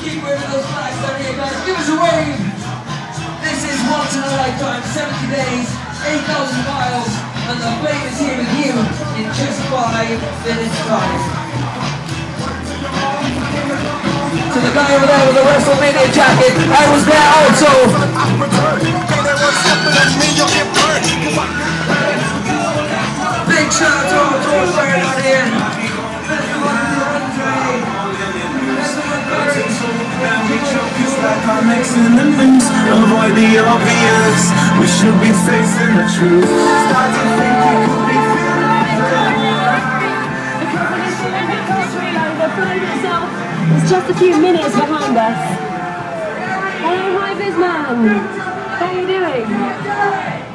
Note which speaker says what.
Speaker 1: Keep moving those flags, 38 guys. Give us a wave. This is once in a lifetime, 70 days, 8,000 miles, and the flame is here with you in just five minutes time. To the guy over there with the WrestleMania jacket, I was there also. Big shout out to all the tourists out here.
Speaker 2: And the news Avoid the obvious We should be facing the truth Start to think we could be
Speaker 3: just a few minutes behind us. Hello, hi Bizman. How are you doing?